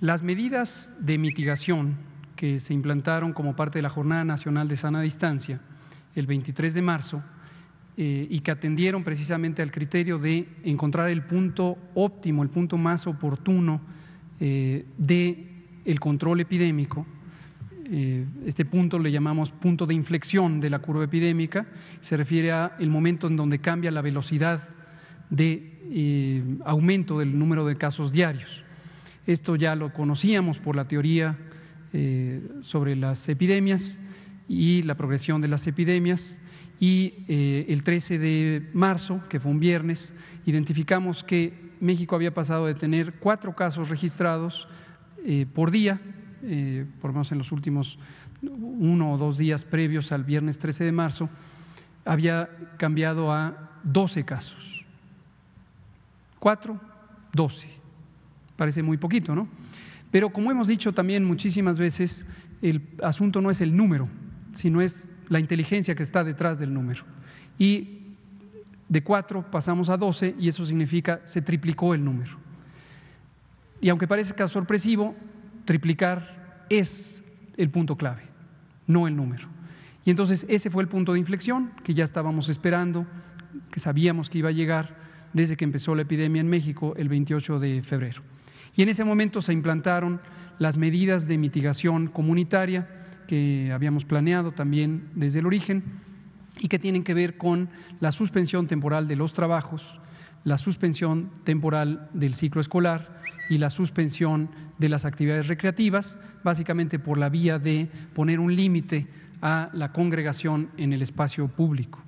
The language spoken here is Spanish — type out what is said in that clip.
Las medidas de mitigación que se implantaron como parte de la Jornada Nacional de Sana Distancia el 23 de marzo eh, y que atendieron precisamente al criterio de encontrar el punto óptimo, el punto más oportuno eh, de el control epidémico. Eh, este punto le llamamos punto de inflexión de la curva epidémica, se refiere a el momento en donde cambia la velocidad de eh, aumento del número de casos diarios. Esto ya lo conocíamos por la teoría eh, sobre las epidemias y la progresión de las epidemias. Y eh, el 13 de marzo, que fue un viernes, identificamos que México había pasado de tener cuatro casos registrados por día, por lo menos en los últimos uno o dos días previos al viernes 13 de marzo, había cambiado a 12 casos. 4, 12. Parece muy poquito, ¿no? Pero como hemos dicho también muchísimas veces, el asunto no es el número, sino es la inteligencia que está detrás del número. Y de 4 pasamos a 12 y eso significa se triplicó el número. Y aunque parezca sorpresivo, triplicar es el punto clave, no el número. Y entonces ese fue el punto de inflexión que ya estábamos esperando, que sabíamos que iba a llegar desde que empezó la epidemia en México el 28 de febrero. Y en ese momento se implantaron las medidas de mitigación comunitaria que habíamos planeado también desde el origen y que tienen que ver con la suspensión temporal de los trabajos, la suspensión temporal del ciclo escolar y la suspensión de las actividades recreativas, básicamente por la vía de poner un límite a la congregación en el espacio público.